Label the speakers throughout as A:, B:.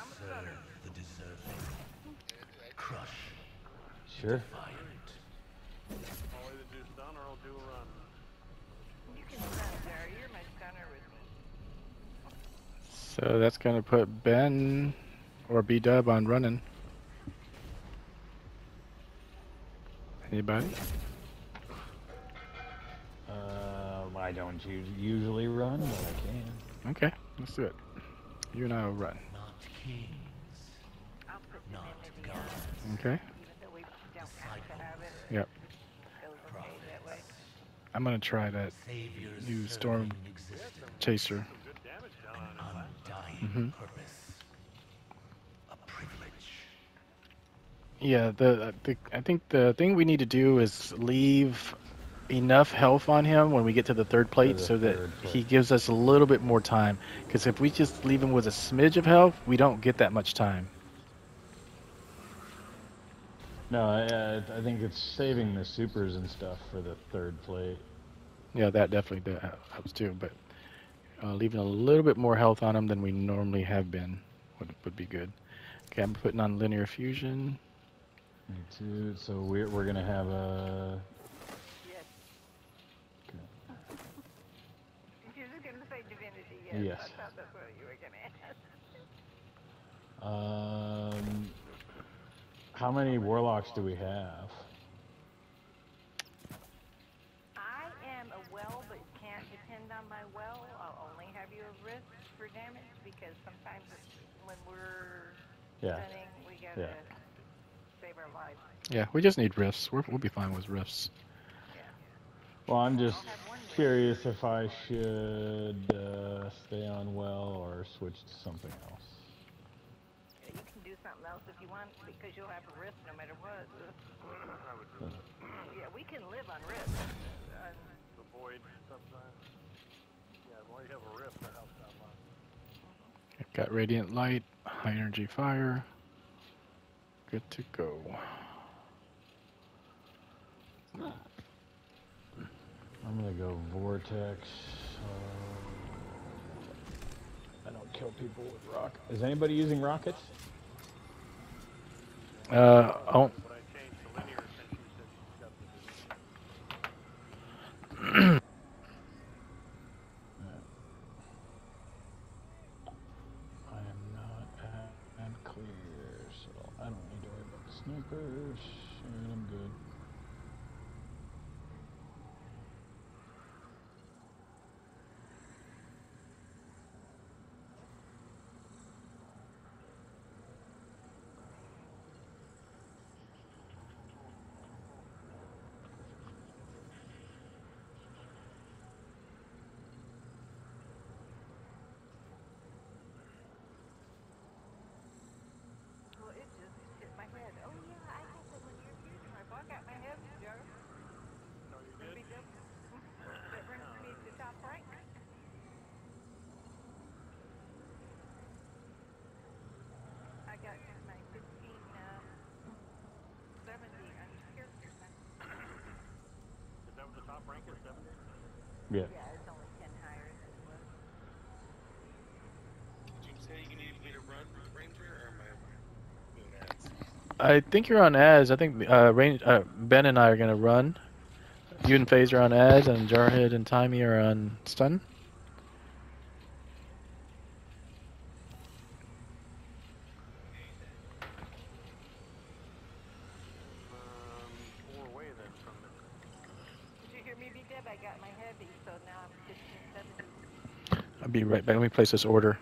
A: serve the deserving. Crush
B: Sure.
A: defiant.
C: I'll either do stun or I'll do a run.
D: You can stun, Sarah. You're my stunner with me.
E: So that's gonna put Ben or B Dub on running. Anybody?
B: Uh, I don't us- usually run, but I can.
E: Okay, let's do it. You and I will run. Okay.
D: even though we don't have to.
E: Yep.
D: It goes okay that way.
E: I'm gonna try that New storm chaser.
C: Good damage down on
A: An
C: him. last time.
A: undying
E: Mhm.
A: purpose. A privilege.
E: Yeah, the, the I think the thing we need to do is leave enough health on him when we get to the third plate
B: the
E: so that
B: third
E: he gives us a little bit more time. Because if we just leave him with a smidge of health, we don't get that much time.
B: No, I, I- think it's saving the supers and stuff for the third plate.
E: Yeah, that definitely do- helps too. But uh, leaving a little bit more health on him than we normally have been would, would be good. Okay, I'm putting on linear fusion.
B: Me too. So we're we're gonna have a.
D: Yes.
B: Okay.
D: You're just gonna say divinity, yes.
B: Yes.
D: I thought that's what you were gonna ask.
B: Um, how many warlocks do we have?
D: I am a well, but can't depend on my well. I'll only have you a rift for damage because sometimes when we're
B: Yeah.
D: stunning, we gotta
B: Yeah.
D: save our lives.
E: Yeah, we just need rifts. We're, we'll be fine with rifts.
B: Well, I'm just
D: I'll have one rift.
B: curious if I should uh, stay on well or switch to something else.
D: You can do something else if you want because you'll have a rift no matter what.
C: I would do
D: Yeah, we can live on rift. Uh,
C: the void sometimes. Yeah, as you have a rift, that helps out a lot.
E: I've got radiant light, high energy fire. Good to go.
B: I'm gonna go vortex. Uh, I don't kill people with rock. Is anybody using rockets?
E: Uh,
C: I to linear since you said she's got the
B: I am not at and clear, so I don't need to worry about the snipers. And I'm good.
D: well, it just hit my head. Oh yeah, I got the linear fusion. I bought got my head, Joe.
C: No, you
D: That'd
C: did?
D: be good. That brings me to top rank. I got my 15, uh, 70 on each character. now.
C: Is that what the top rank is, 70?
B: Yeah.
D: Yeah, it's only 10 higher than it was.
F: Did you say you needed me to run Ranger or am I doing ads?
E: I think you're on ads. I think uh, Rain, uh, Ben and I are gonna run. You and FaZe are on ads, and Jarhead and Timey are on stun.
C: Um, four away then from the...
D: Did you hear me, B-Dub? I got my heavy, so now I'm 15, 70.
E: I'll be right. Let me place this order.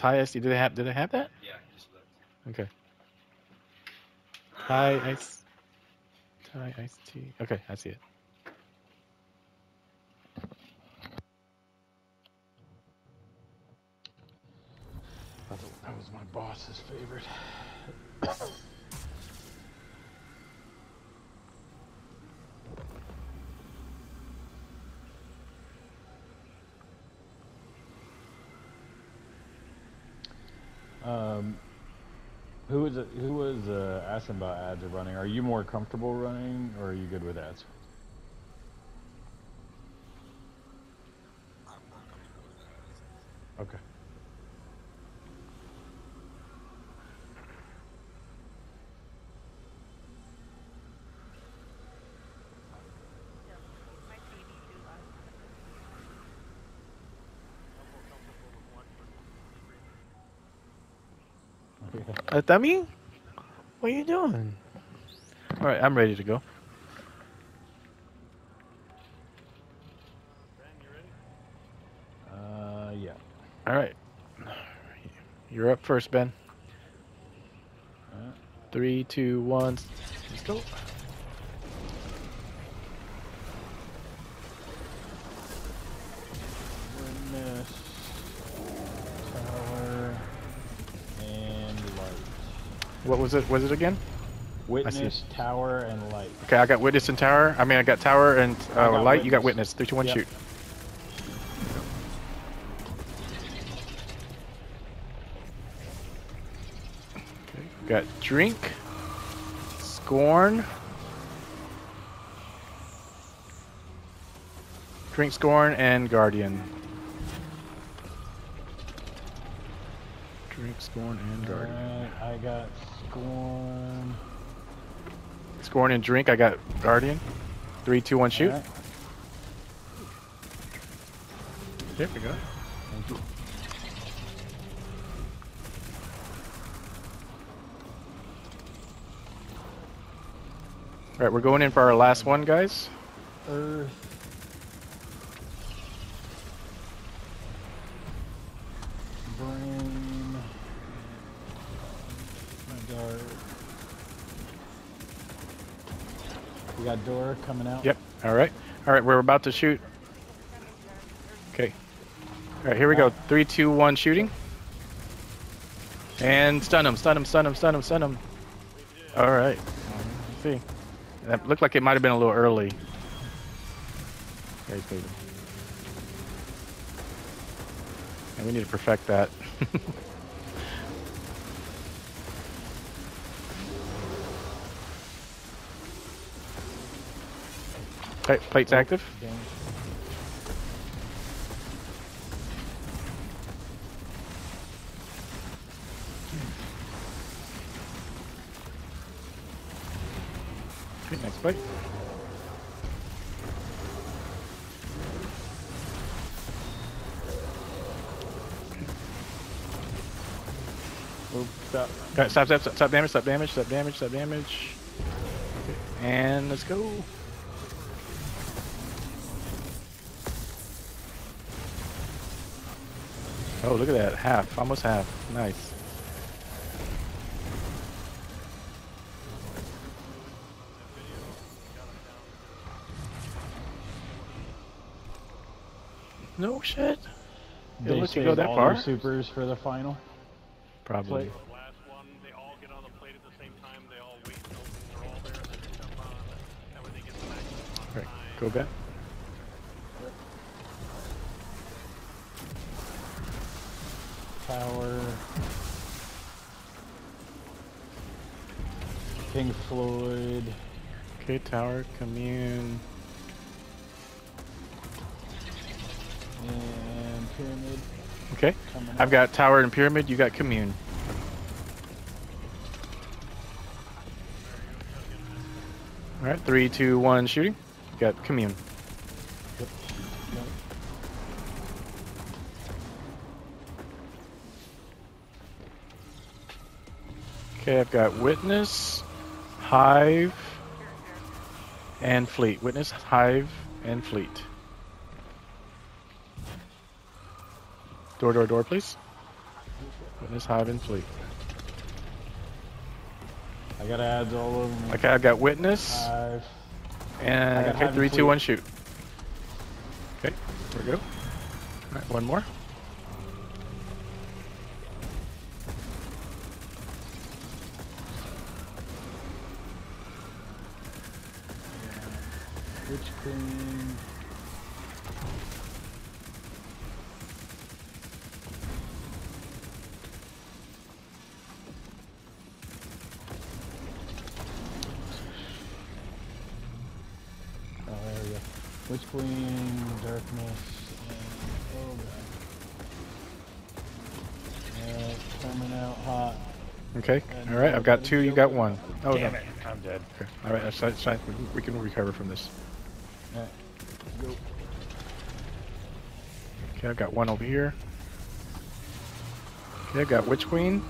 E: Thai iced tea. Did they have? Did they have that?
F: Yeah, just looked.
E: Okay. Thai ice. Thai iced tea. Okay, I see it.
B: I thought that was my boss's favorite. Um, who was who was uh, asking about ads of running? Are you more comfortable running, or are you good with ads?
F: I'm more comfortable with that.
B: Okay.
D: My TV too loud.
C: I'm more comfortable with
B: Okay.
E: Uh? What are you doing? All right, I'm ready to go.
C: Ben, you ready?
B: Uh, yeah.
E: All right. You're up first, Ben.
B: Uh,
E: Three, two, one. Let's go. What was it? Was it again?
B: Witness, tower, and light.
E: Okay, I got witness and tower. I mean, I got tower and uh,
B: got
E: light. You got
B: witness.
E: witness. Three, two, one,
B: Yep.
E: shoot. Okay, got drink, scorn, drink, scorn, and guardian. Drink, scorn, and guardian.
B: Alright, I got scorn.
E: Scorn and drink. I got guardian. Three, two, one, shoot.
B: Alright,
E: There we go.
B: Thank you.
E: All right, we're going in for our last one, guys.
B: Earth. Brain. My dart. We got door coming out.
E: Yep. All right. All right, we're about to shoot. Okay. All right, here we go. Three, two, one, shooting. And stun him, stun him, stun him, stun him, stun him. All right. Let's see. That looked like it might have been a little early. Very good. And we need to perfect that. Plate, plate's oh. active.
B: Damage.
E: Okay, next plate.
B: Stop.
E: All right, stop, stop, stop, stop damage, stop damage, stop damage, stop damage. Okay, and let's go. Oh, look at that. Half. Almost half. Nice. No shit. They'll let you go that
B: all
E: far?
B: supers for the final.
E: Probably.
B: Plate.
C: The last one, they all get on the plate at the same time. They all wait until they're all there, and then they jump on. That way they get the maximum amount of
E: Right,
C: time.
E: go back.
B: Tower. King Floyd.
E: Okay, tower, commune.
B: And Pyramid.
E: Okay. I've got tower and pyramid. You got commune. All right, three, two, one, shooting. Got commune. Okay, I've got witness, hive, and fleet. Witness, hive, and fleet. Door, door, door, please. Witness, Hive, and Fleet.
B: I got ads all over me.
E: Okay, I've got Witness.
B: Five.
E: And
B: I got
E: okay,
B: Hive and
E: two, one, shoot. Okay, there we go. All right, one more.
B: Witch Queen. Oh, there we go. Witch Queen, Darkness, and oh god. Yeah, coming out hot.
E: Okay,
B: And
E: all right, I've got two, you got one. Oh,
B: Damn
E: no.
B: it, I'm dead.
E: Okay. All right, that's, that's fine. We can- We can recover from this.
B: Alright.
E: Okay, I've got one over here. Okay, I've got Witch Queen.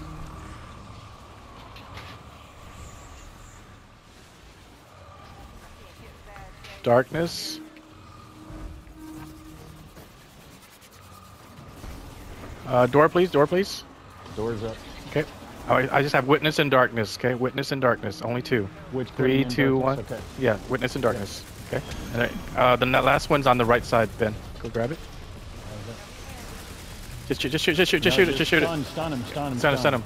E: Darkness. Uh, door, please. Door, please.
B: Doors up.
E: Okay. I I just have Witness and Darkness. Okay, Witness and Darkness. Only two.
B: Witch
E: Three,
B: and
E: one.
B: Okay.
E: Yeah, Witness and Darkness. Okay. All right. Uh, the last one's on the right side, Ben. Go grab it. Just shoot, just shoot, just shoot, just
B: No,
E: shoot it, just shoot it.
B: stun, Stun him, stun him,
E: Stun him, stun him.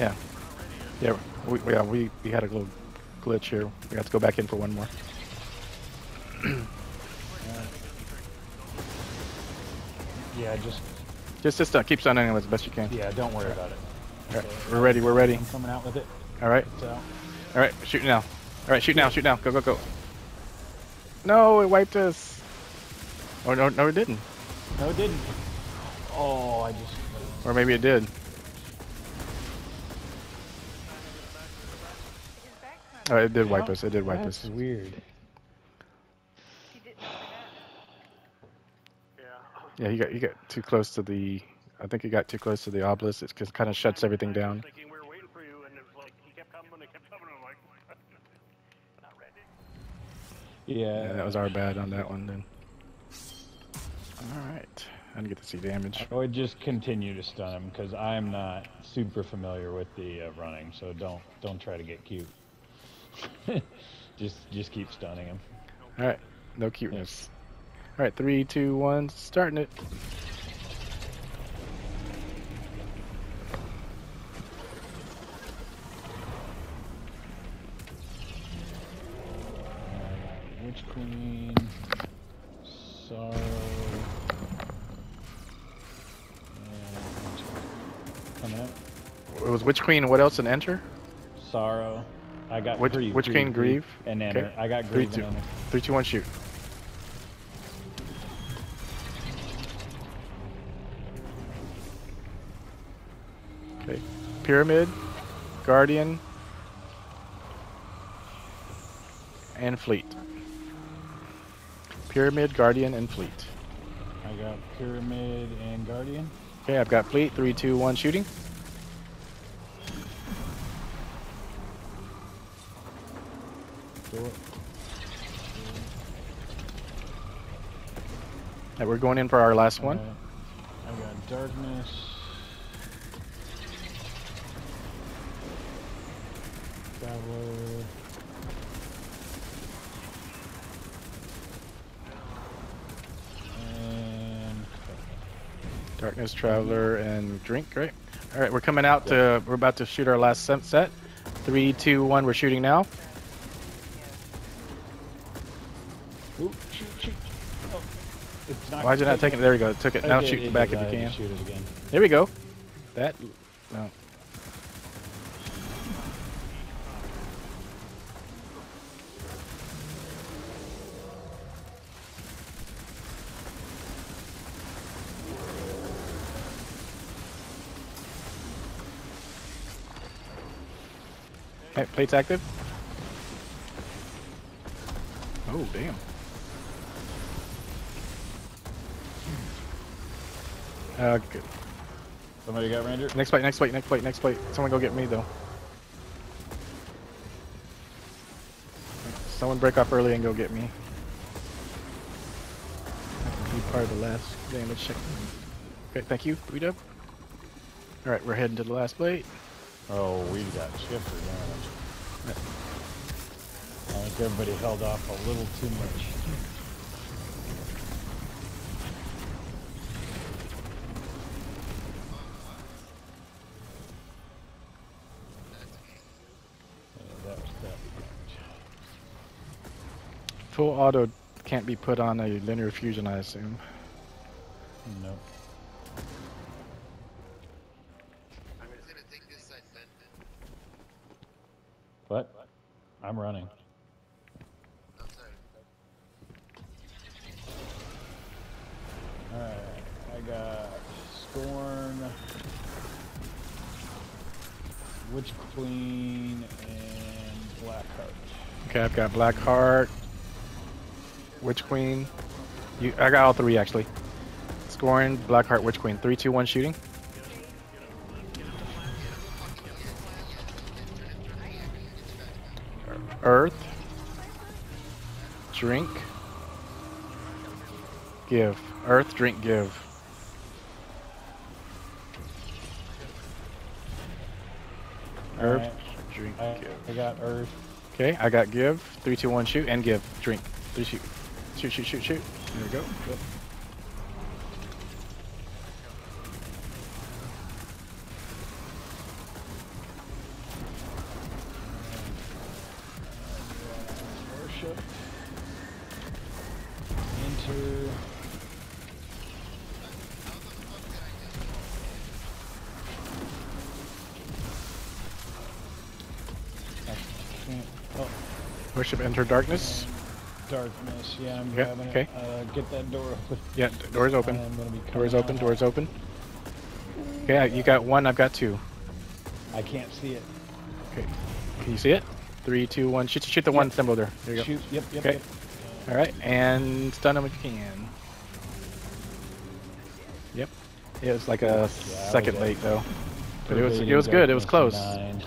E: Yeah. Yeah, we, yeah, we, we had a little glitch here. We have to go back in for one more.
B: Yeah, just
E: Just, just uh, keep stunning him as best you can.
B: yeah, don't worry about it.
E: All right, we're ready, we're ready.
B: I'm coming out with it.
E: All right,
B: So
E: all right, shoot now. All right, shoot now, shoot now. Go, go, go. No, it wiped us. Oh, no, no, it didn't.
B: no, it didn't. Oh, I just
E: Or maybe it did.
D: His back's not
E: Oh, it did wipe us. It did wipe
B: that's
E: us.
B: weird.
D: he didn't open up.
C: Yeah.
E: Yeah, you got you got too close to the. I think he got too close to the obelisk. It just kind of shuts everything down.
C: Thinking we were waiting for you, and it was like he kept coming, and kept coming, and I'm like, not ready.
B: Yeah.
E: Yeah, that was our bad on that one then. All right, I didn't get to see damage.
B: I would just continue to stun him because I'm not super familiar with the uh, running, so don't don't try to get cute. just just keep stunning him.
E: All right, no cuteness. All right, three, two, one, starting it.
B: Witch Queen, Sorrow, and coming out.
E: It was Witch Queen. What else? An enter?
B: Sorrow. I got
E: Witch-
B: Grieve.
E: Witch Queen, Grieve.
B: and
E: Okay.
B: Enter. I got
E: Three,
B: Grieve
E: two.
B: and Enter.
E: Three, two, one, shoot. Okay, Pyramid, Guardian, and Fleet. Pyramid, Guardian, and Fleet.
B: I got Pyramid and Guardian.
E: Okay, I've got Fleet. Three, two, one, shooting. Alright, we're going in for our last one.
B: Alright. I got Darkness. Traveler. And
E: Darkness Traveler and Drink, right? All right, we're coming out to, we're about to shoot our last set. Three, two, one, we're shooting now.
B: Ooh, shoot, shoot. Oh, it's not
E: Why'd you not take it? There we go, it took it.
B: I
E: Now
B: did,
E: shoot
B: it
E: back if you can.
B: to Shoot it again.
E: There we go. That, no. Plates active. Oh, damn. Uh, good.
B: Somebody got Ranger?
E: Next plate, next plate, next plate, next plate. Someone go get me though. Someone break up early and go get me. I can be part of the last damage check. Okay, thank you, B Dub. All right, we're heading to the last plate.
B: Oh, we've got shifter damage. I think everybody held off a little too much. Yeah, that was that.
E: Full auto can't be put on a linear fusion, I assume.
B: Nope.
E: Okay, I've Blackheart, Witch Queen. You, I got all three actually. Scorn, Blackheart, Witch Queen. Three, two, one, shooting. Earth. Drink. Give. Earth, drink, give. Earth,
B: Alright,
E: drink,
B: I,
E: give.
B: I got Earth.
E: Okay, I got give. Three, two, one, shoot, and give. Drink. Three, shoot. Shoot, shoot, shoot, shoot. There we go.
B: Worship, enter
E: darkness.
B: darkness. Yeah, I'm
E: Yeah,
B: grabbing
E: okay.
B: it. Uh, get that door open.
E: Yeah, door's open.
B: I am gonna be
E: Door's open,
B: out.
E: door's open. Okay, I- you got one, I've got two.
B: I can't see it.
E: Okay. Can you see it? Three, two, one. Shoot, shoot the one symbol there. There you go.
B: Shoot. Yep. Yep.
E: Okay.
B: Yep.
E: All right, and stun him if you can. Yep. It was like a
B: Yeah,
E: second late though, but it was it was good. It was close.
B: nine.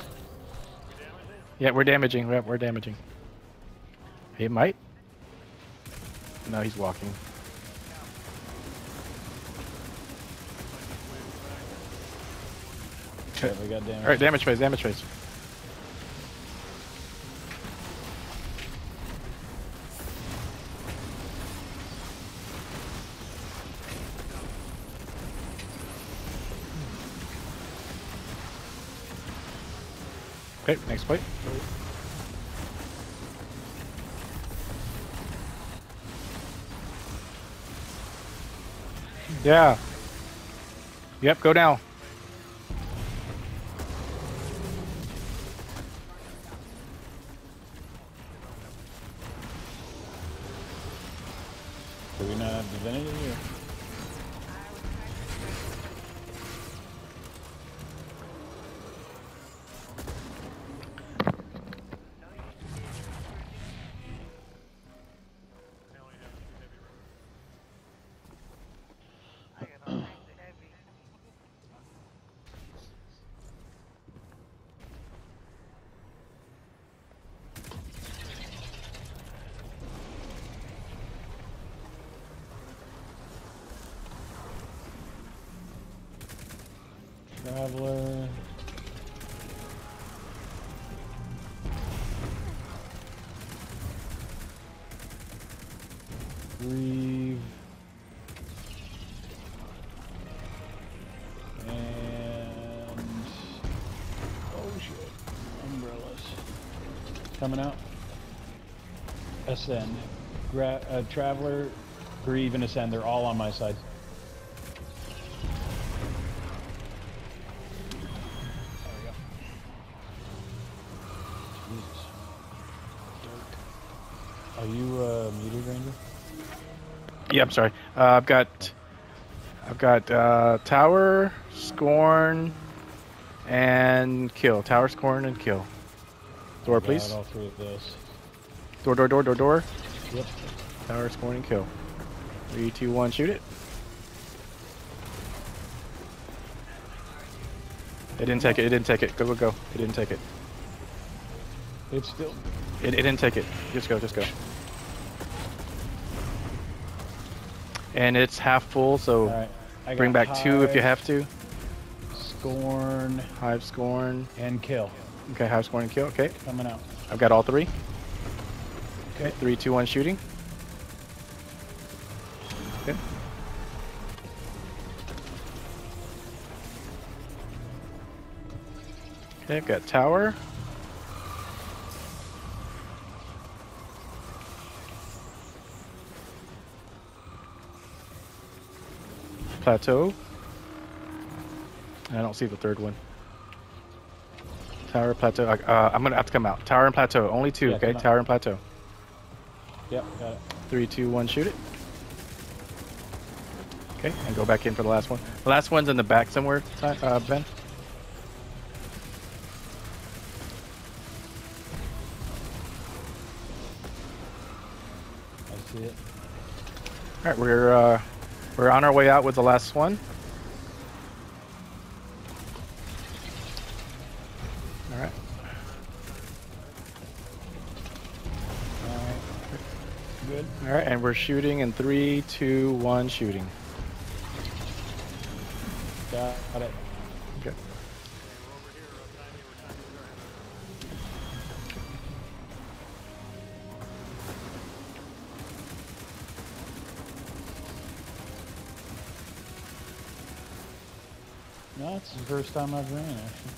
E: Yeah, we're damaging. We're, we're damaging. He might. No, he's walking.
B: Yeah, we got damage.
E: All right, damage phase. Damage phase. Okay, next plate. Yeah. Yep, go down.
B: Traveler. Grieve. And oh shit, umbrellas coming out. Ascend, Gra- uh, traveler, grieve, and ascend. They're all on my side.
E: I'm sorry. Uh, I've got, I've got uh, tower, scorn, and kill. Tower, scorn, and kill. Door, please.
B: all three of those.
E: Door, door, door, door, door.
B: Yep.
E: Tower, scorn, and kill. Three, two, one, shoot it. It didn't take it. It didn't take it. Go, go, go. It didn't take it.
B: It's still.
E: It, it didn't take it. Just go, just go. And it's half full, so
B: right.
E: Bring back two if you have to.
B: Scorn,
E: Hive Scorn.
B: and Kill
E: Okay, Hive Scorn and kill. Okay,
B: coming out.
E: I've got all three.
B: Okay.
E: Three, two, one, shooting. Okay. Okay, I've got tower. Plateau. I don't see the third one. Tower, plateau. Uh, I'm gonna have to come out. Tower and plateau. Only two.
B: Yeah,
E: okay, tower and plateau.
B: Yep, got it.
E: Three, two, one, shoot it. Okay, and go back in for the last one. The last one's in the back somewhere, uh, Ben.
B: I see it.
E: All right, we're uh, we're on our way out with the last one. All right.
B: Alright. Good.
E: All right, and we're shooting in three, two, one, shooting.
B: Got it. Time I've ran actually.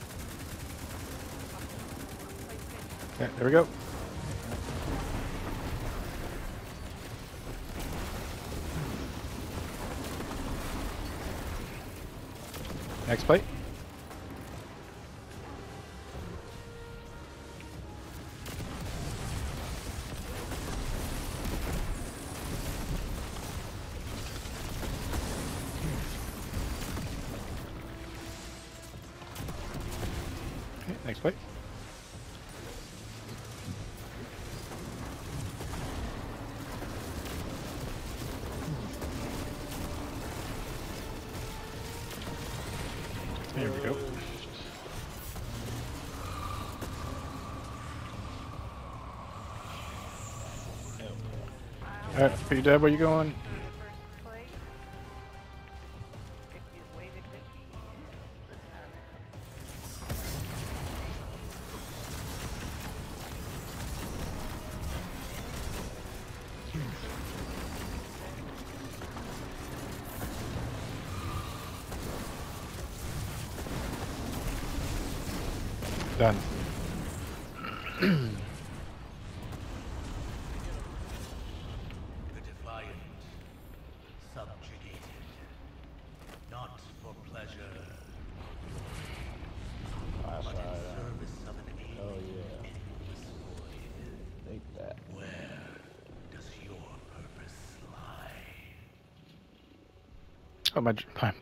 E: Okay, there we go. Next plate. All right, P Dub, where you going?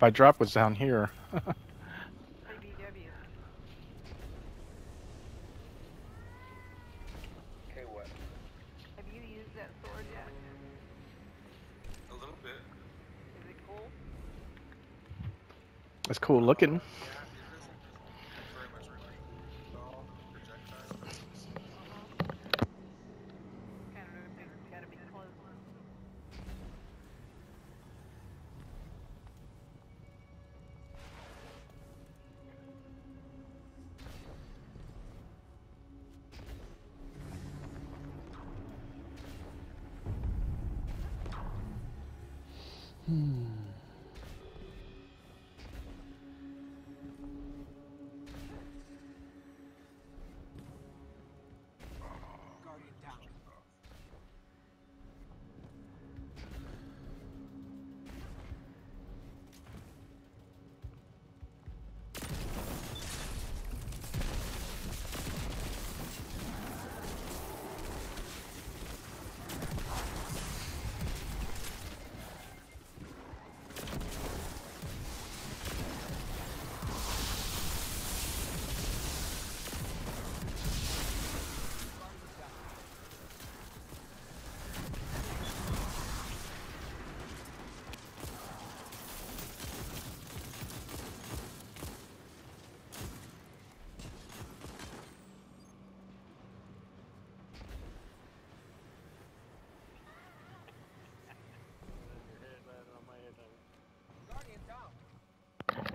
E: My drop was down here.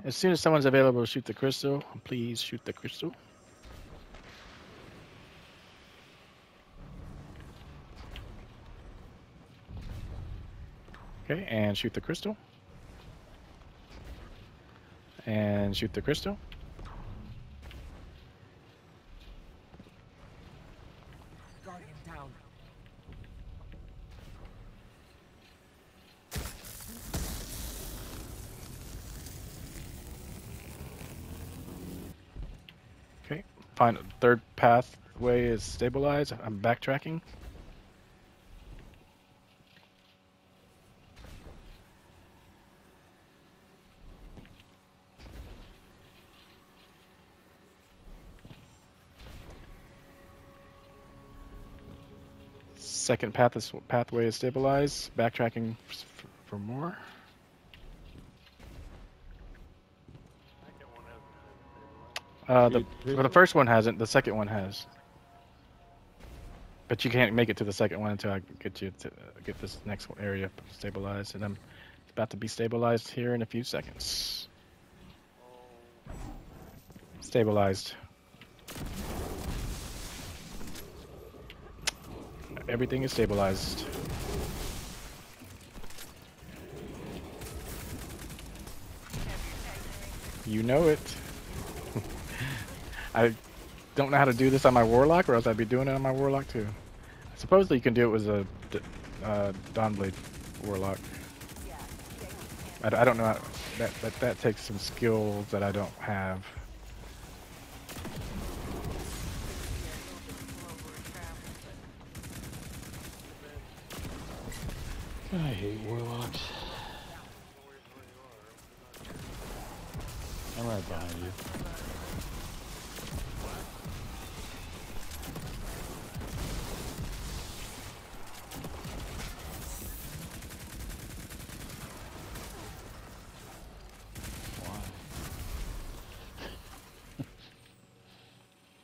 E: As soon as someone's available to shoot the crystal, please shoot the crystal. Okay, and shoot the crystal. And shoot the crystal.
G: Guardian down.
E: Find third pathway is stabilized. I'm backtracking. Second path is, pathway is stabilized. Backtracking for more.
C: Second one hasn't been
E: Uh, the, well, the first one hasn't. The second one has. But you can't make it to the second one until I get you to uh, get this next area stabilized, and I'm about to be stabilized here in a few seconds. Stabilized. Everything is stabilized. You know it. I don't know how to do this on my warlock, or else I'd be doing it on my warlock too. Supposedly you can do it with a uh, Dawnblade warlock. I don't know how, that, that that takes some skills that I don't have.
B: I hate warlocks. I'm right behind you. Why?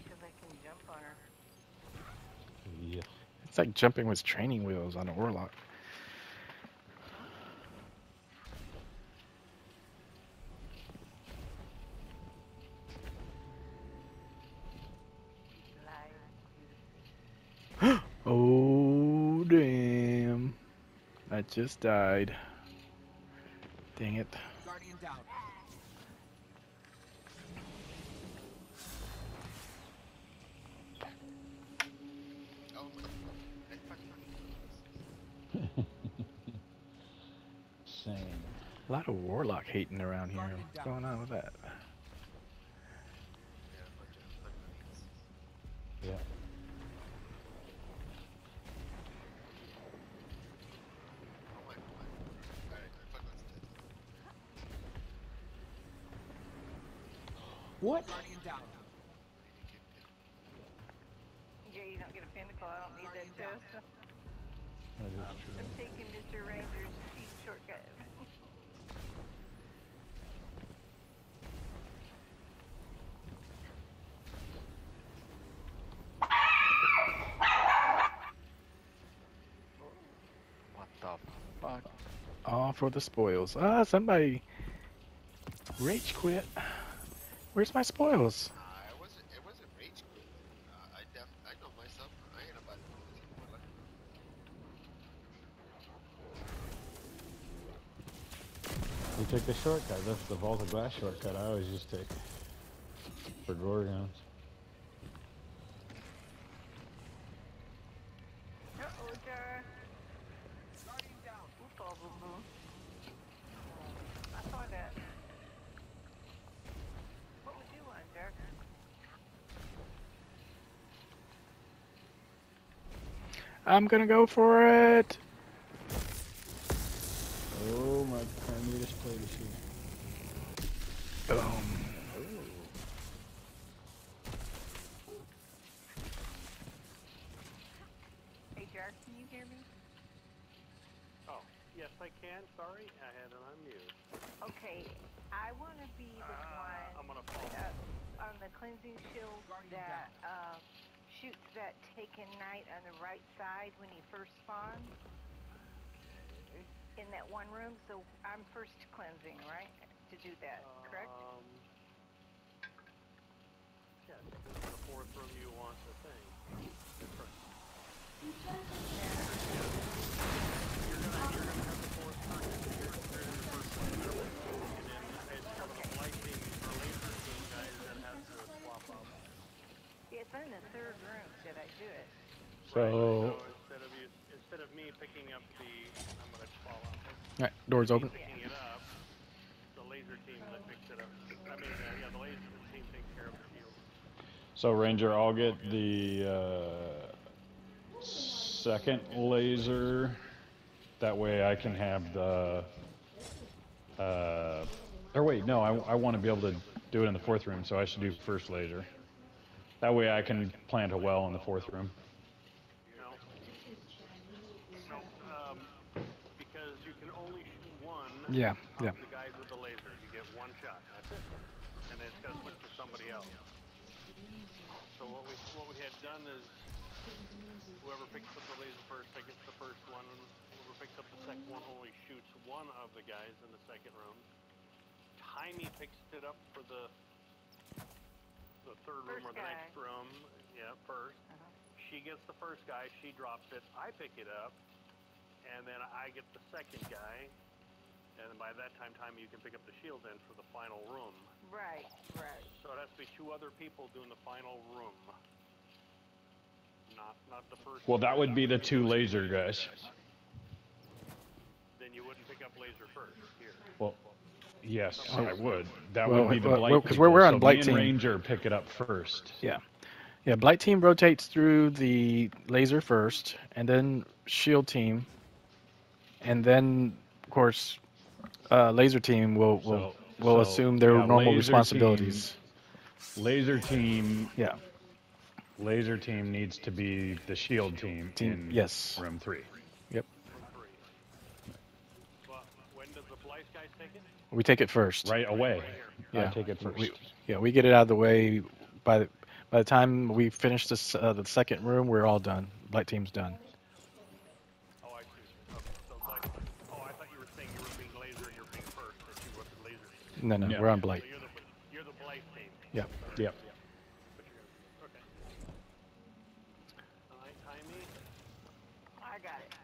D: Because I can jump on her.
B: Yeah.
E: It's like jumping with training wheels on a warlock. Oh damn! I just died. Dang it.
G: Guardian down.
F: Oh, I fucking
B: Same.
E: A lot of warlock hating around here. What's going on with that?
F: yeah, a bunch of fucking
B: Yeah.
F: My god. Alright, I fucking
B: What?
D: Yeah, you don't get a pinnacle. I don't need that too.
B: That is true.
D: I'm taking Mr. Ranger's cheap shortcut.
E: What the fuck? All for the spoils. Ah, somebody rage quit. Where's my spoils?
F: Uh, it wasn't. It wasn't quit. Uh, I def. I know myself. I ain't about to do this anymore.
B: Took the shortcut. That's the vault of glass shortcut I always just take. For Gorgons.
D: Uh-oh, Jar.
G: Guardian down.
D: Oops, all boo boo. I saw that. What would you want, Jar?
E: I'm gonna go for it.
B: Oh my Carnitas plate is here.
E: Boom.
D: Hey, Jar, can you hear me?
C: Oh, yes, I can. Sorry, I had it on mute.
D: Okay, I want to be the one.
C: I'm
D: one
C: gonna fall.
D: uh, on the cleansing shield that uh, shoots that taken knight on the right side when he first spawns in that one room. So I'm first cleansing, right? to do that, correct?
C: Um, yeah, this is the fourth room you want the thing. That's right. You're gonna, you're gonna have the fourth person here, here in the first one. And then it's the lightning or laser team guys that has to swap out.
D: It's in the third room. Did I do it?
B: So
C: So instead of you, instead of me picking up the, I'm gonna fall out.
E: All right, doors open.
C: Picking it up, the laser team that picks it up. I mean, uh, yeah, the laser team takes care of the field.
B: so Ranger, I'll get the uh, second laser. That way I can have the. Uh, or wait, no, I, I want to be able to do it in the fourth room, so I should do first laser. That way I can plant a well in the fourth room.
C: No. No, um, because you can only shoot one.
E: Yeah, yeah.
C: The guys with the laser, you get one shot. That's it. And then it's got to switch to somebody else. So what we what we had done is whoever picks up the laser first, that gets the first one. And whoever picks up the second one only shoots one of the guys in the second room. Timey picks it up for the the third room or the
D: guy.
C: next room. Yeah, 1st
D: Uh-huh.
C: She gets the first guy, she drops it, I pick it up, and then I get the second guy. And by that time, time you can pick up the shield end for the final room.
D: Right, right.
C: So it has to be two other people doing the final room. Not not the first.
B: Well, that would be the two laser guys.
C: Then you wouldn't pick up laser first here.
B: Well, yes, I would. That
E: Well,
B: would be the
E: well,
B: blight.
E: well, 'cause we're- we're on
B: so
E: blight team.
B: Ranger pick it up first.
E: Yeah. Yeah, Blight team rotates through the laser first, and then shield team, and then of course, uh, laser team will will
B: So-
E: will
B: so,
E: assume their
B: yeah,
E: normal
B: laser
E: responsibilities.
B: Laser team,
E: Yeah.
B: laser team needs to be the shield team,
E: Team-
B: in
E: yes.
B: room three.
E: Yep.
C: Room three. But when does the Blight guys take it?
E: We take it first.
B: Right away.
E: Yeah.
B: I take it first.
E: We, yeah, we get it out of the way by the by the time we finish this uh, the second room, we're all done. Blight team's done.
C: Oh, I see. Okay, so like, oh, I thought you were saying you were being laser and you're being first, that you were the laser team.
E: No, no,
B: Yeah.
E: we're on
C: So
E: Blight.
C: you're the you're the Blight team.
E: Yeah.
B: Yep.
C: But you're okay. All right, timey.
D: I got it.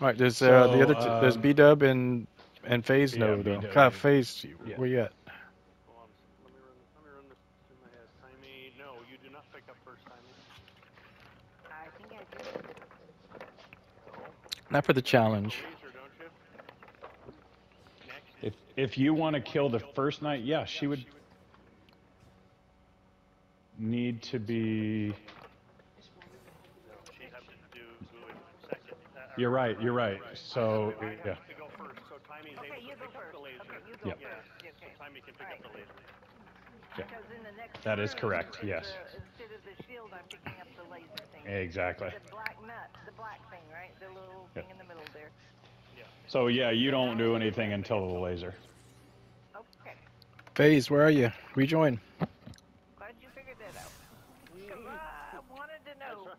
E: All right, there's uh, the
B: So,
E: other two, there's
B: um,
E: B Dub and and Phase
B: yeah,
E: no though. God, Phase,
B: Yeah.
E: where you at?
C: Hold on, let me run. Let me run this in my head. Timey, no, you do not pick up first, timey.
D: I think I did.
E: Not for the challenge.
C: Laser, don't you? Next.
B: If if you want to kill the first knight, yeah, she would need to be.
C: No, she has to do it second. Or-
B: You're right. You're right. So yeah.
C: have to go first, so Timey's
D: Okay, you go first. Okay, you go
B: Yep.
D: First. Okay.
C: so Timey can pick up the laser.
B: Yeah.
D: Because in the next
B: That is
D: room,
B: correct,
D: is
B: yes.
D: the- instead of the shield, I'm picking up the laser thing.
B: Exactly.
D: The black nut, the black thing, right? The little
B: Yep.
D: thing in the middle there.
B: So yeah, you don't do anything until the laser.
D: Okay.
E: Phase, where are you? Rejoin.
D: Glad you figured that out. 'Cause I wanted to
C: I was,
D: know.
C: try-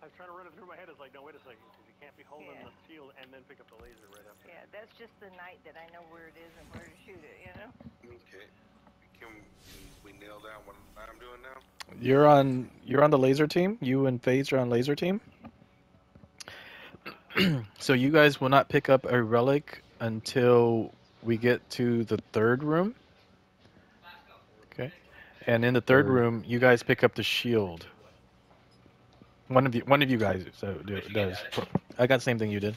C: I was trying to run it through my head. It's like, no, wait a second, 'cause you can't be holding
D: Yeah.
C: the shield and then pick up the laser right after.
D: Yeah, that's just the knight that I know where it is and where to shoot it, you know?
F: Okay. Can we nail down what I'm doing now?
E: You're on you're on the laser team. You and Phase are on laser team. so you guys will not pick up a relic until we get to the third room. Okay. And in the third
B: Third.
E: room, you guys pick up the shield. One of you one of you guys so do, does. I got the same thing you did.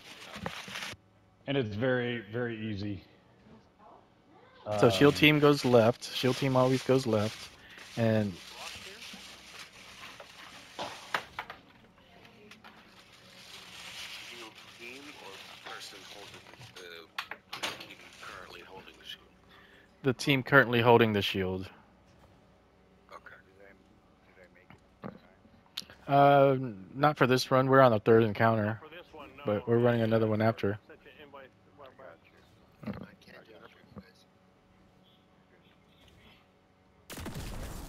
B: And it's very very easy.
E: So shield
B: Um,
E: team goes left. Shield team always goes left. And
F: Shield team or person holding the, the team currently holding the shield?
E: the team currently holding the shield.
F: Okay.
E: Uh, not for this run. We're on the third encounter,
C: one, no.
E: but we're running another one after.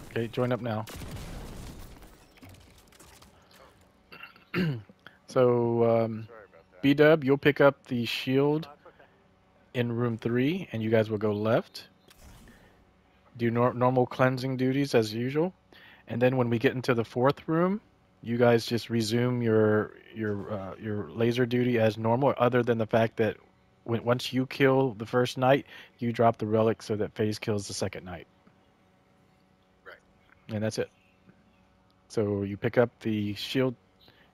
E: Okay, join up now. so, um, B Dub, you'll pick up the shield, in room three, and you guys will go left. Do nor- normal cleansing duties as usual, and then when we get into the fourth room, you guys just resume your your uh, your laser duty as normal. Other than the fact that when, once you kill the first knight, you drop the relic so that Phase kills the second knight.
F: Right.
E: And that's it. So you pick up the shield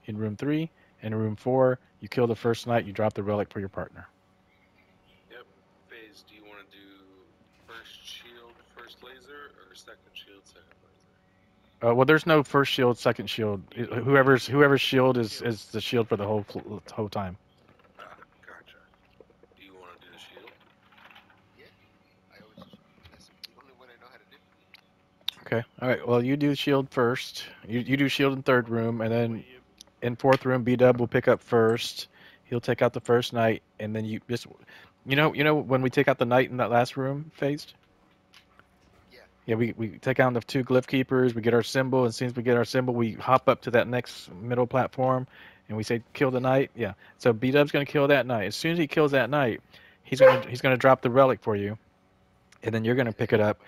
E: in room three. In room four, you kill the first knight. You drop the relic for your partner.
H: Yep. Phase, do you want to do first shield, first laser, or second shield, second laser?
E: Uh, well, there's no first shield, second shield. It- Whoever's whoever's shield is is the shield for the whole fl- whole time.
H: Gotcha. Do you want to do the shield?
F: I always. That's the only one I know how to do.
E: Okay. All right. Well, you do shield first. You you do shield in third room, and then in fourth room, B Dub will pick up first. He'll take out the first knight, and then you just, you know, you know when we take out the knight in that last room, phased.
F: Yeah.
E: We, we take out the two glyph keepers, we get our symbol, and as soon as we get our symbol, we hop up to that next middle platform, and we say kill the knight. Yeah. So B Dub's gonna kill that knight. As soon as he kills that knight, he's gonna he's gonna drop the relic for you, and then you're gonna pick it up.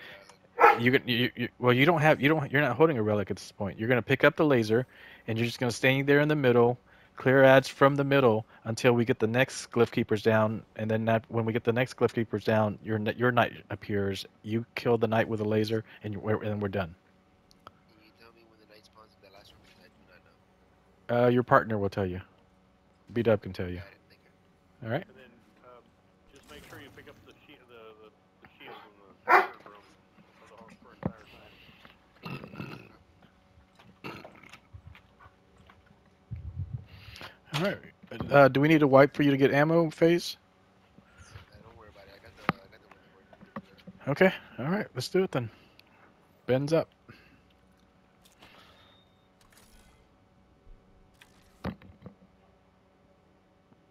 E: You, you, you well, you don't have you don't you're not holding a relic at this point. You're gonna pick up the laser, and you're just gonna stay there in the middle, clear ads from the middle until we get the next glyph keepers down, and then that, when we get the next glyph keepers down, your your knight appears. You kill the knight with a laser, and you, we're, and we're done.
F: You tell me when the knight spawns in that last room? Because I do not know.
E: Uh, your partner will tell you. B Dub can tell you.
F: Got it. Thank you.
E: All right.
C: And then um, just make sure you pick up the shi the, the, the shield in the third room for the whole for entire time.
E: All right. Uh, do we need a wipe for you to get ammo phase?
F: Uh, don't worry about it. I got the. I got the one for it.
E: Okay. All right. Let's do it then. Ben's up.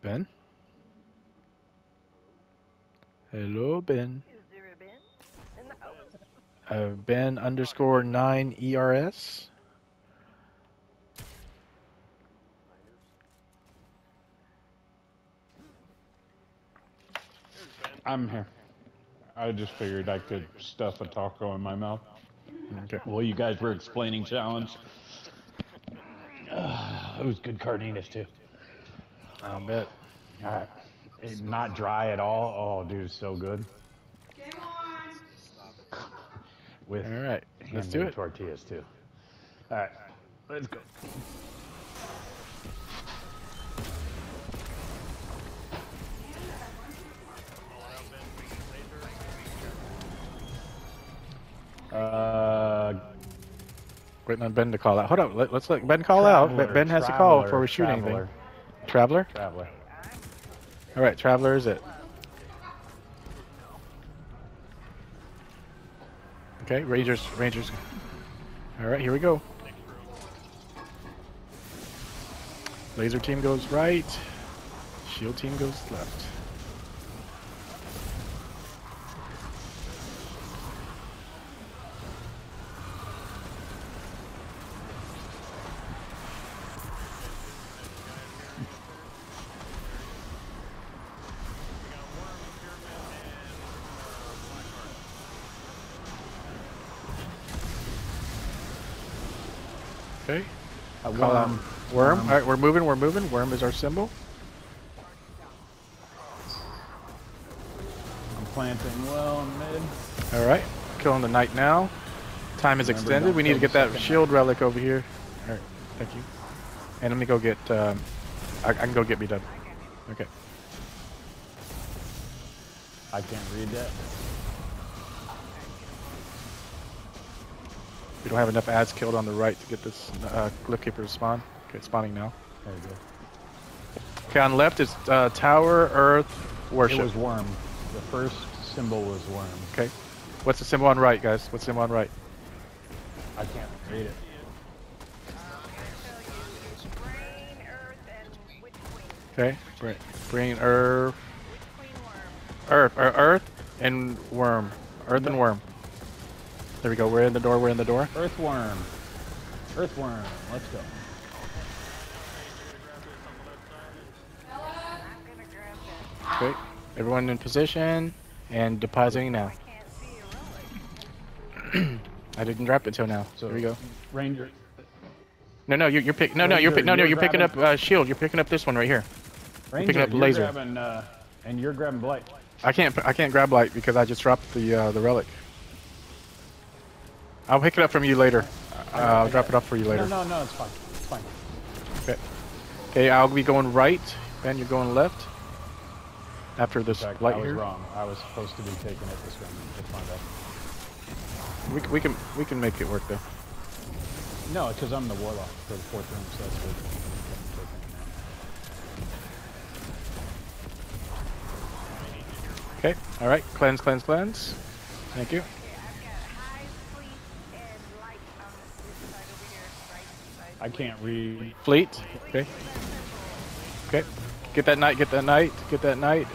E: Ben? Hello, Ben.
D: Is there a bin in the house?
E: Uh, ben underscore 9 ERS.
B: I'm here. I just figured I could stuff a taco in my mouth.
E: Okay.
B: Well, you guys were explaining challenge. it was good carnitas too.
E: I'll bet.
B: All right. It, not dry at all. Oh, dude, it's so good. Game With
E: All right. Let's do it.
B: tortillas too. All right, let's go. Uh,
E: Waiting on Ben to call out. Hold up. Let, us let Ben call out. Ben-
B: Traveler,
E: has to call before we shoot anything.
B: Traveler,
E: Traveler?
B: Traveler.
E: All right. Traveler is it. Okay. Rangers. Rangers. All right. Here we go. Laser team goes right. Shield team goes left. Okay. Call out
B: worm.
E: worm. All right. We're moving. We're moving. Worm is our symbol.
B: I'm planting well in mid.
E: All right, killing the knight now. Time is
B: Remember,
E: extended. We need to get that shield relic over here. All right, thank you. And let me go get. Um, I, I can go get beat up. Okay.
B: I can't read that.
E: Don't have enough ads killed on the right to get this uh, glyph keeper to spawn. Okay, it's spawning now.
B: There you go.
E: Okay, on left is uh, tower, earth, worship.
B: It was worm. The first symbol was worm.
E: Okay. What's the symbol on right, guys? What's the symbol on right?
B: I can't read it.
D: Brain, earth, and witch queen.
E: Okay. Bring, bring earth,
D: Witch queen worm.
E: earth, earth, and worm. Earth and worm. There we go. We're in the door. We're in the door.
B: Earthworm. Earthworm. Let's go.
D: I'm gonna grab that.
E: Okay. Everyone in position and depositing now.
D: I can't see a relic.
E: I didn't drop it till now.
B: So
E: Here we go.
B: Ranger.
E: No, no, you're, you're pick. No, no, you're pick. No, no,
B: you're
E: you're picking up uh, shield. You're picking up this one right here.
B: Ranger,
E: picking up
B: you're
E: laser.
B: grabbing, uh, and you're grabbing Blight.
E: I can't. I can't grab light because I just dropped the uh, the relic. I'll pick it up from you later. Uh, I'll drop it off for you later.
B: No, no, no, it's fine. It's fine.
E: Okay. Okay, I'll be going right. Ben, you're going left. After this
B: fact,
E: light
B: I was
E: here.
B: wrong. I was supposed to be taking it this way. It's my bad.
E: We, we can we can make it work though.
B: No, because I'm the warlock for the fourth room, so that's good.
E: Okay. All right. Cleanse, cleanse, cleanse. Thank you.
D: Okay, I've got high, fleet, and light on this side over here. Right side.
B: I can't read.
E: Fleet. Okay. Okay. Get that knight. Get that knight. Get that knight.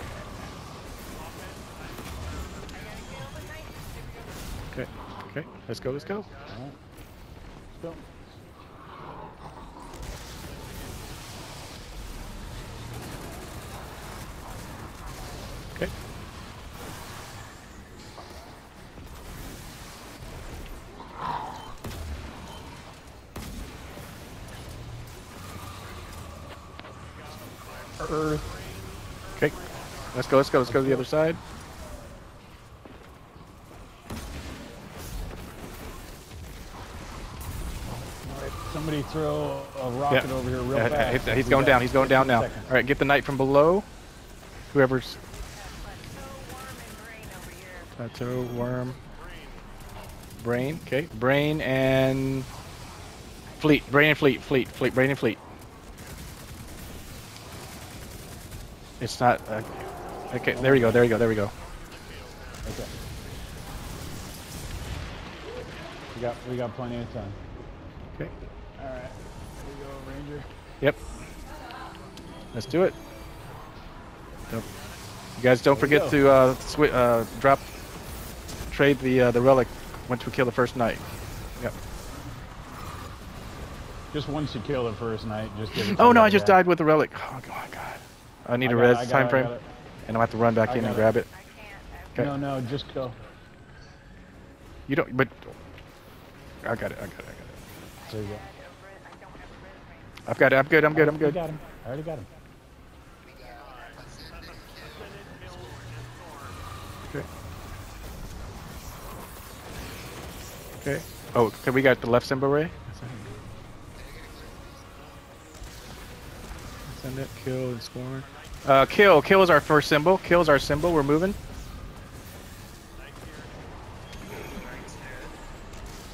E: Okay. Okay. Let's go. Let's go.
B: Let's go.
E: Okay.
B: Earth.
E: Okay. Let's go. Let's go. Let's go to the other side.
B: Alright, somebody throw a rocket over here real
E: Yeah,
B: fast.
E: he's- he's going down. He's going down now.
B: seconds.
E: All right. Get the knight from below. Whoever's
D: Plateau, worm, and brain over here.
E: plateau worm. Brain. Okay. Brain and fleet. Brain and fleet. Fleet. Fleet. Brain and fleet. It's not. Uh, okay. There we go. There we go. There we go.
B: Okay. We got we got plenty of time.
E: Okay.
B: All right. Here we go, Ranger.
E: Yep. Let's do it. Yep. You guys don't
B: There
E: forget to uh, uh, drop, trade the uh, the relic once we kill the first knight. Yep.
B: Just once you kill the first knight, just give it.
E: Oh no, I just
B: guy.
E: died with the relic. Oh god. I need
B: I
E: a res
B: it,
E: time
B: it,
E: frame, and I'll have to run back
B: I
E: in and
B: it.
E: grab it.
D: I can't.
E: Okay.
B: No, no, just go.
E: You don't, but I got it. I got it. I got it.
B: There you go.
D: got a re- I don't have a resume.
E: I've got it. I'm good. I'm good. I'm good.
B: I got him. I already got him.
E: Okay. Okay. Oh, okay, we got the left symbol ray. Send it, kill, and scorn. Uh, kill. Kill is our first symbol. Kill is our symbol. We're moving.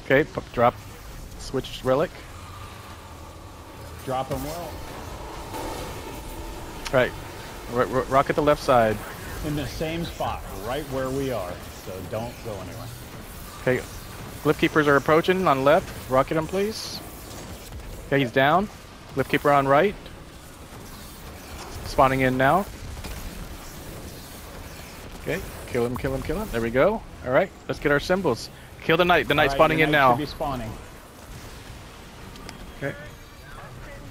E: Okay, drop. Switch relic.
B: Drop him well.
E: Right. R- r- rock at the left side.
B: In the same spot, right where we are. So don't go anywhere.
E: Okay. Glyph keepers are approaching on left. Rocket him, please. Okay, he's down. Glyph keeper on right. Spawning in now. Okay, kill him, kill him, kill him. There we go. All right, let's get our symbols. Kill the knight. The knight's
B: Alright,
E: spawning
B: your
E: in now.
B: Should be spawning.
E: Okay.
D: Ascendant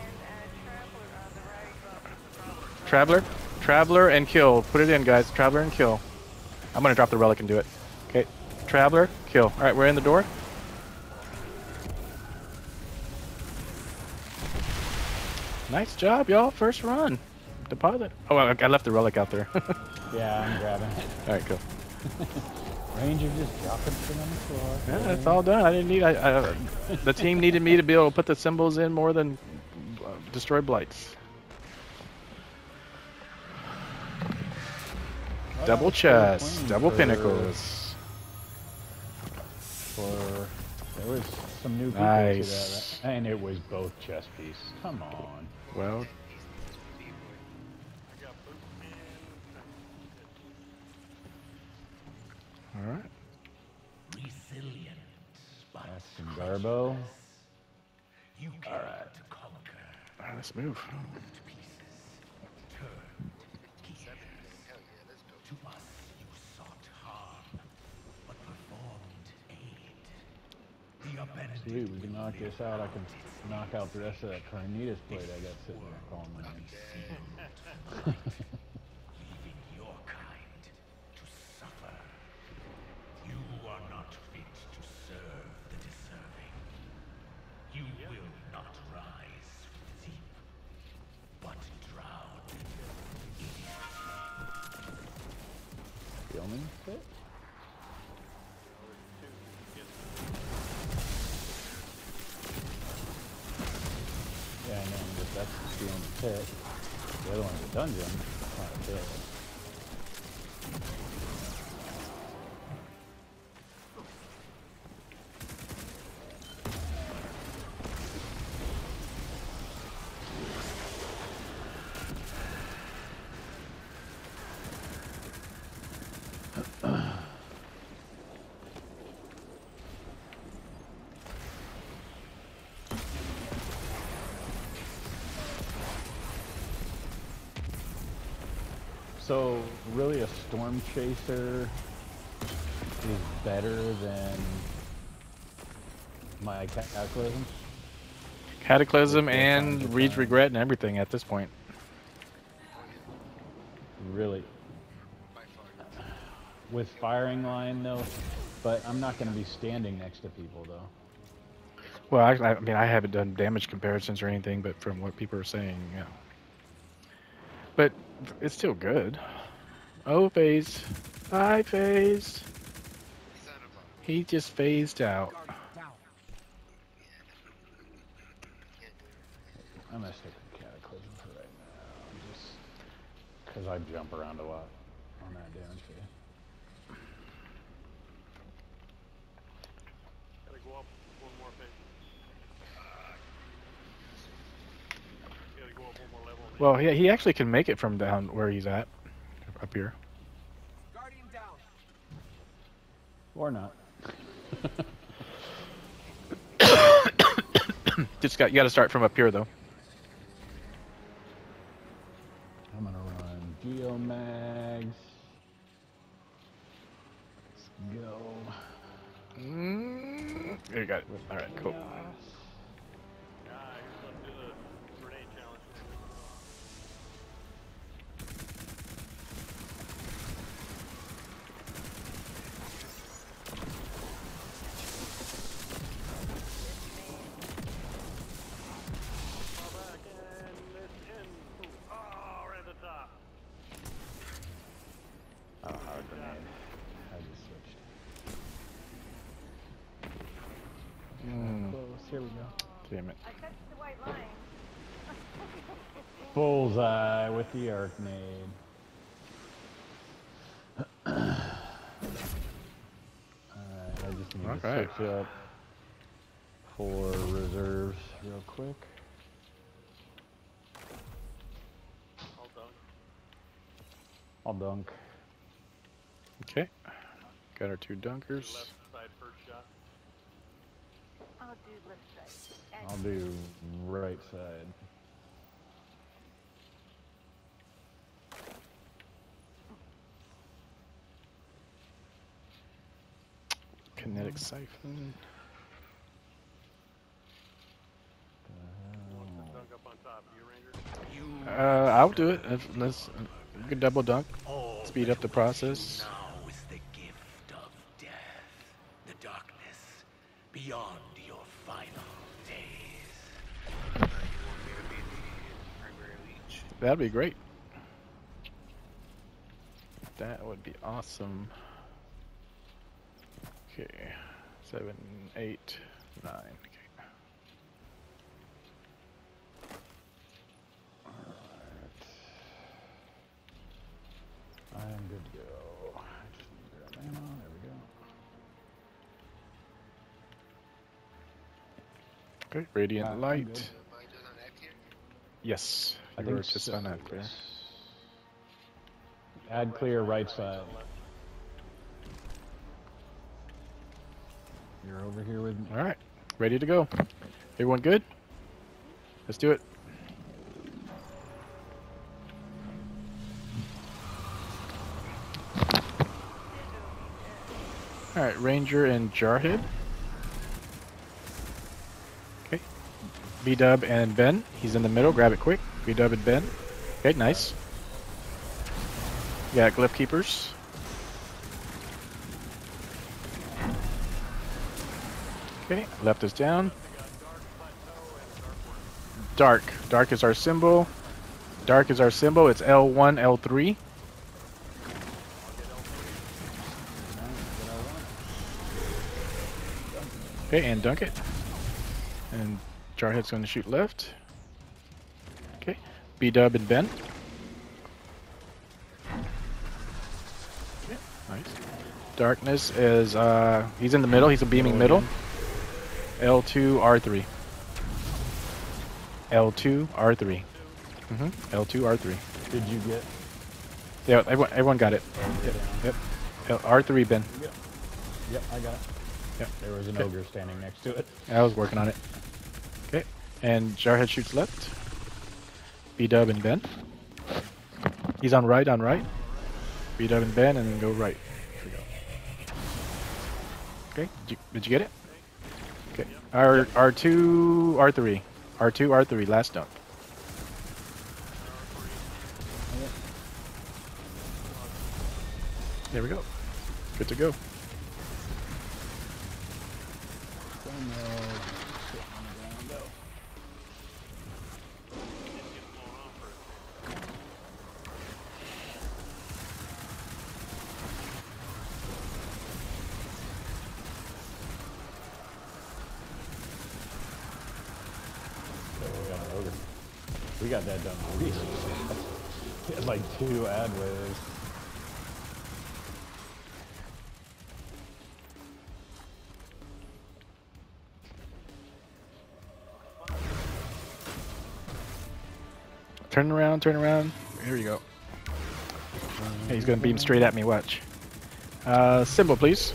D: and traveler on the right.
E: Traveler, traveler, and kill. Put it in, guys. Traveler and kill. I'm gonna drop the relic and do it. Okay. Traveler, kill. All right, we're in the door. Nice job, y'all. First run. Deposit. Oh, I I left the relic out there.
B: Yeah, I'm grabbing it.
E: right, cool.
B: Ranger just dropping shit on the floor.
E: Yeah, it's all done. I didn't need. I, I, the team needed me to be able to put the symbols in more than uh, destroy blights. Double chest, double
B: for-
E: pinnacles.
B: For there was some new people
E: Nice.
B: to that, and it was both chest pieces. Come on.
E: Well,
C: I got bootman.
E: all right.
A: Resilient,
B: That's some Garbo.
A: to conquer.
E: All right, let's move.
A: To pieces. Turned. Keys.
F: Hell yeah, let's go.
A: To us you sought harm, but performed aid. The abandoned
B: Sweet, we can knock this out. I can knock out the rest of that carnitas plate I got sitting there calling my name. other one's a dungeon. It's not a pit. So really, a storm chaser is better than my cataclysm.
E: Cataclysm and Reed's. Regret and everything at this point.
B: Really, with firing line though, but I'm not going to be standing next to people though.
E: Well, I, I mean, I haven't done damage comparisons or anything, but from what people are saying, yeah. But it's still good. Oh, phase. Hi, phase. He just phased out.
B: I'm gonna stick with cataclysm for right now, just because I jump around a lot on that damage phase.
C: Gotta go up one more phase. Gotta go up one more level. and then-
E: Well, he, he actually can make it from down where he's at, up here.
G: Guardian down.
B: Or not.
E: Just got you got to start from up here though.
B: I'm gonna run geomags. Let's go.
E: Mm, there you got it. All right, cool.
C: Yeah, here's let's do the grenade challenge. Fall back and it's in. Oh, right at the top.
B: I don't have a grenade. I just switched.
E: Mm,
B: Close. Here we go.
E: damn it.
D: I touched the white line.
B: Bullseye with the Arcnade. Alright, I just need to
E: Okay.
B: switch up for reserves real quick.
C: All done.
B: I'll dunk.
E: Okay. Got our two dunkers.
C: left side first shot.
D: I'll do left side.
B: I'll do right side.
E: Kinetic siphon.
C: Dunk up on top. You ranger.
E: Uh, I'll do it. Let's, we can double dunk. Speed up the process.
A: Now is the gift of death, the darkness beyond your final days.
F: You want me to be the primary leech?
E: That'd be great. That would be awesome. Okay. Seven, eight, nine. Okay.
B: I am good to go. I just need to grab ammo. There we go.
E: Okay. Radiant
B: uh, I'm
E: light.
B: good.
F: Am I just on active?
E: Yes.
B: I
E: You
B: think
E: were just on that clear.
B: Add clear right side. You're over here with me.
E: All right. Ready to go. Everyone good? Let's do it. All right, Ranger and Jarhead. Okay. B Dub and Ben. He's in the middle. Grab it quick. B Dub and Ben. Okay, nice. Yeah, Glyph Keepers. Okay, left is down. Dark. Dark is our symbol. Dark is our symbol. It's L1, L3. Okay, and dunk it. And Jarhead's going to shoot left. Okay. B Dub and Ben. Okay, Nice. Darkness is uh he's in the middle. He's a beaming middle. L2 R3. L2 R3. Mhm. L2 R3.
B: Did you get?
E: Yeah, everyone, everyone got it. Yep. Yep. L- R3 Ben.
B: Yep, I got it.
E: Yep.
B: There was an
E: Okay.
B: ogre standing next to it.
E: I was working on it. Okay. And Jarhead shoots left. B Dub and Ben. He's on right, on right. B Dub and Ben, and then go right. Here we go. Okay. Did you, did you get it? Okay. R R2 R3. R2 R3. Last dump. There we go. Good to go.
B: So we got an ogre. We got that done really fast. We had like two ad waves.
E: Turn around, turn around. Here you go. Hey, he's gonna beam straight at me. Watch. Uh, symbol, please.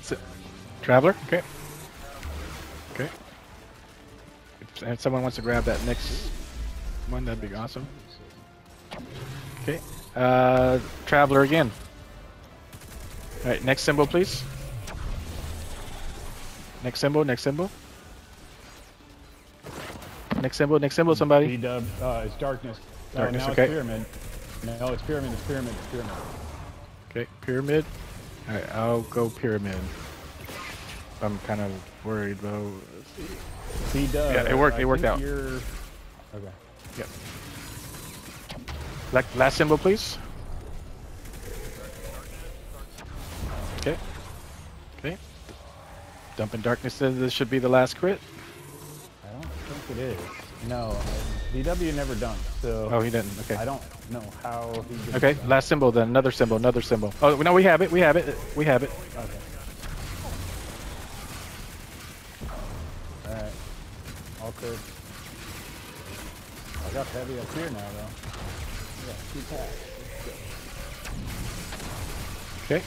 E: Si- Traveler. Okay. Okay. If, if someone wants to grab that next one, that'd be awesome. Okay. Uh, Traveler again. All right. Next symbol, please. Next symbol. Next symbol. Next symbol. Next symbol. Somebody.
B: B dub. Uh, it's darkness. No,
E: Darkness,
B: now
E: okay.
B: it's pyramid. No, it's pyramid. It's pyramid. It's pyramid.
E: Okay, pyramid. Alright, I'll go pyramid. I'm kind of worried though.
B: B dub.
E: Yeah, it worked-
B: I
E: it worked out.
B: You're... Okay.
E: Yep. La- last symbol, please. Okay. Okay. Dumping darkness says this should be the last crit.
B: I don't think it is. No, DW never dunked, so
E: Oh, he didn't. Okay.
B: I don't know how he did
E: Okay, last symbol then. Another symbol, another symbol. Oh, no, we have it. We have it. We have it.
B: Okay. Alright. All clear. I got heavy up here now, though. Two packs.
E: Okay.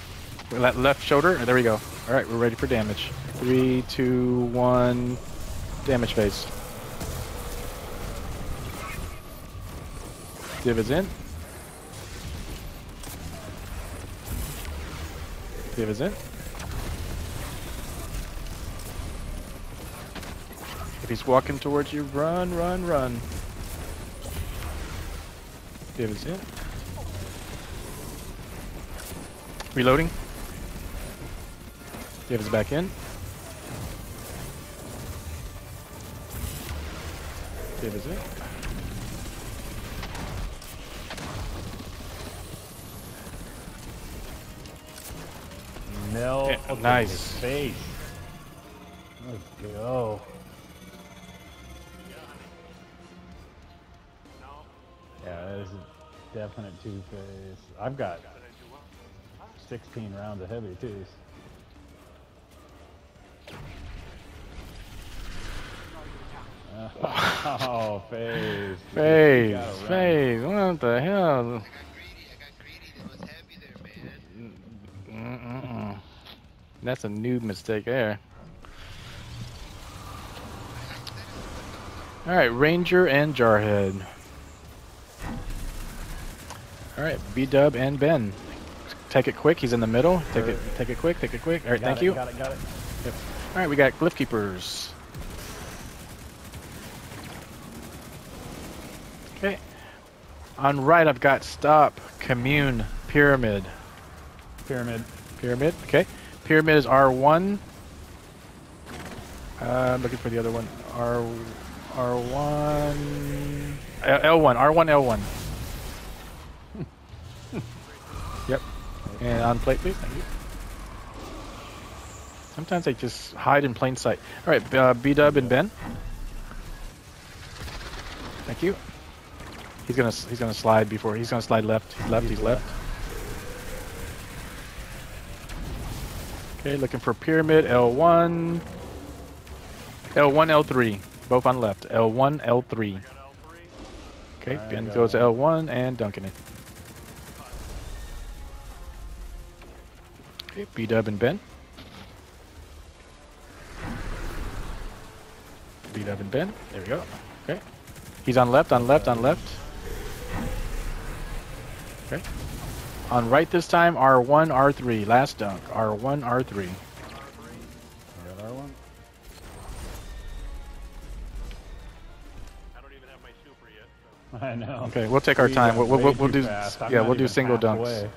E: Le- left shoulder. There we go. All right, we're ready for damage. Three, two, one. Damage phase. Div is in. Div is in. If he's walking towards you, run, run, run. Div is in. Reloading. Div is back in. Div is in.
B: Mel.
E: Yeah, nice.
B: his face. Let's go. Yeah, that is a definite two-phase. I've got 16 rounds of heavy, too. Oh, phase.
E: Phase,
B: You
E: phase, what the hell?
F: I got greedy. I got greedy. There was heavy there, man.
E: Mm-mm-mm. That's a noob mistake there. Alright, Ranger and Jarhead. Alright, B-Dub and Ben. Take it quick, he's in the middle. Take it take it quick, take it quick. Alright,
B: Got
E: thank
B: it,
E: you.
B: Got it, got it.
E: Alright, we got Glyph Keepers. Okay. On right, I've got Stop, Commune, Pyramid.
B: Pyramid.
E: Pyramid, okay. Pyramid is R1. Uh, I'm looking for the other one. R, R1. L1, R1, L1. And on plate, please. Thank you. Sometimes they just hide in plain sight. All right, uh, B Dub and Ben. Thank you. He's gonna he's gonna slide before he's gonna slide left. He's left. He's left. Okay, looking for pyramid L1. L1, L3. Both on left. L1, L3. Okay, Ben goes to. L1 and dunking it. Okay, B Dub and Ben. B Dub and Ben. There we go. Okay. He's on left, on left, on left. Okay. On right this time, R1, R3. Last dunk. R1, R3.
B: I R1.
C: I don't even have my super yet.
B: I know.
E: Okay, we'll take our
B: We
E: time.
B: got
E: We'll, we'll, we'll do yeah, we'll do
B: even
E: single dunks.
B: halfway.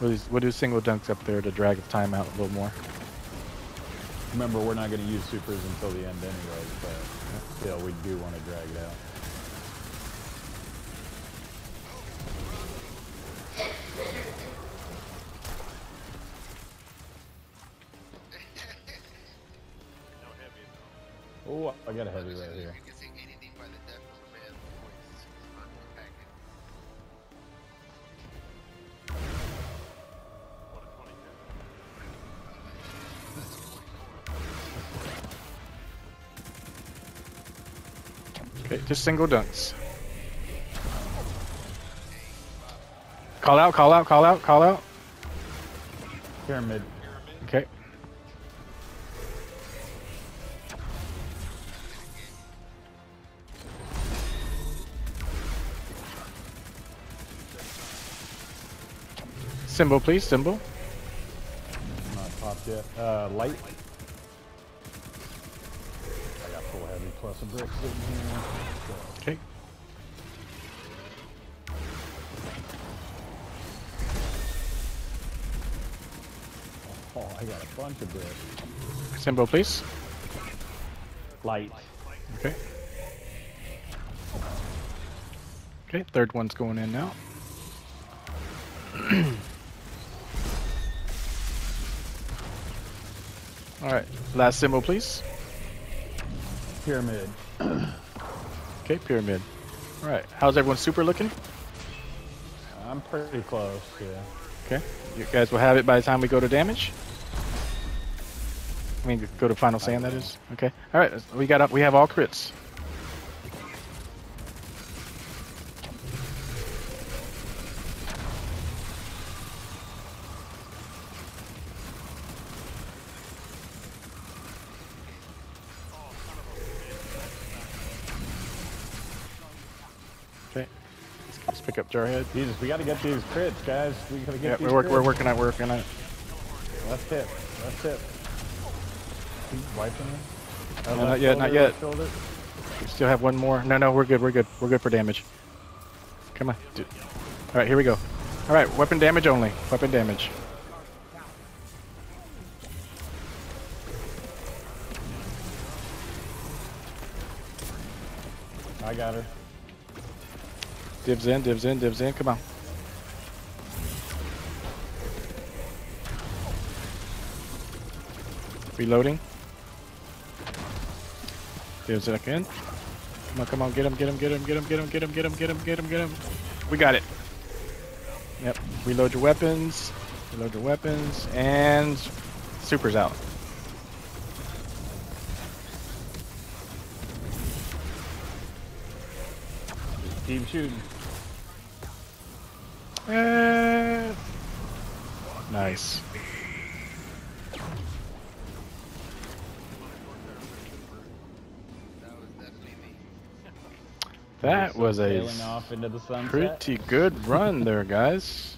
E: We'll do, we'll do single dunks up there to drag the time out a little more.
B: Remember, we're not going to use supers until the end anyway, but still, we do want to drag it out.
E: Just single dunks. Call out, call out, call out, call out.
B: Pyramid.
E: Okay. Symbol, please, symbol.
B: Not popped yet. Uh, light. I got full heavy plus a brick sitting here.
E: Okay.
B: oh, I got a bunch of bricks.
E: Symbol, please.
B: Light.
E: Okay. Okay, third one's going in now. All right, last symbol, please.
B: Pyramid.
E: Okay, pyramid. All right, how's everyone super looking?
B: I'm pretty close, yeah.
E: Okay, you guys will have it by the time we go to damage. I mean, go to final sand. That is okay. All right, we got up. We have all crits. Pick up Jarhead.
B: Jesus, we got to get these crits, guys. We got to get
E: Yeah,
B: these
E: we're, work, we're working on working on it.
B: Left hip. Left hip. Keep wiping him. Uh,
E: No, not yet, not yet. We still have one more. No, no, we're good. We're good. We're good for damage. Come on. Do- All right, here we go. All right, weapon damage only. Weapon damage.
B: I got her.
E: Dibs in, dibs in, dibs in. Come on. Reloading. Dibs back in. Come on, come on, get him, get him, get him, get him, get him, get him, get him, get him, get him, get him. We got it. Yep. Reload your weapons. Reload your weapons. And super's out.
B: Keep shooting.
E: Eh. Nice.
F: That was
E: a pretty good run there, guys.